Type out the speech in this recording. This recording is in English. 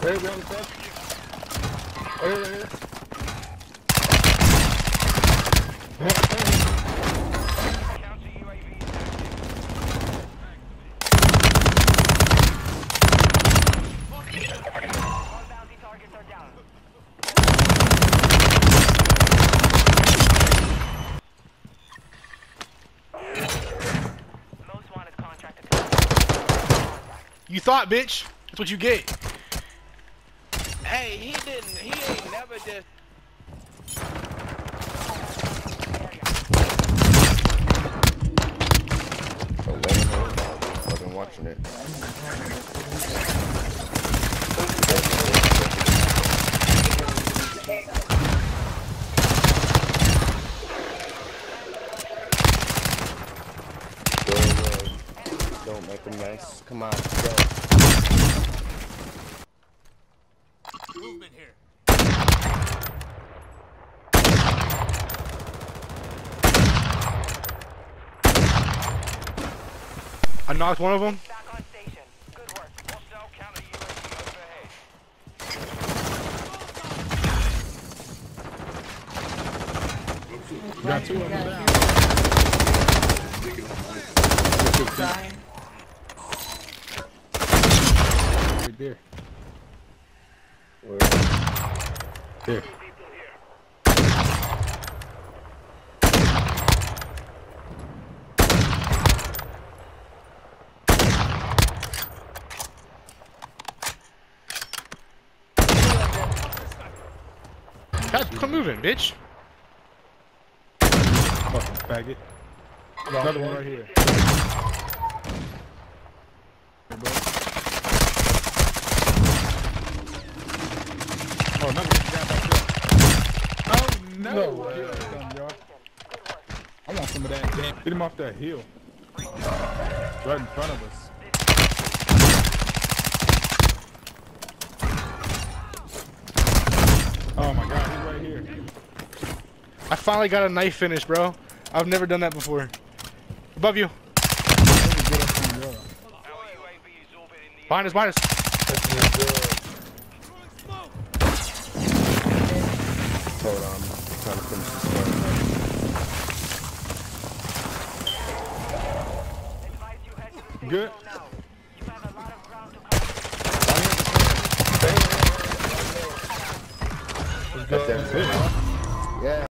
Down. Most wanted contractor. You thought, bitch. That's what you get. Hey, he didn't. He ain't never just. I've been watching it. Go. Don't make a mess. Come on, go. Movement here. I knocked one of them. Back on station. Good work. Hostile counter UAV overhead. Got two of them down. Right there. Where? There. God, quit moving, bitch. Fucking faggot. Another one right here. Oh, another one down back there. Oh, no. no way. I want some of that. Damn. Get him off that hill. Right in front of us. Oh my god, he's right here. I finally got a knife finish, bro. I've never done that before. Above you. Let me get up from there. Our UAV is orbiting the Behind us, behind us. Hold on, I'm trying to finish this one. Advise you head to the safe Good. zone now. You have a lot of ground to cover. That's it. Yeah.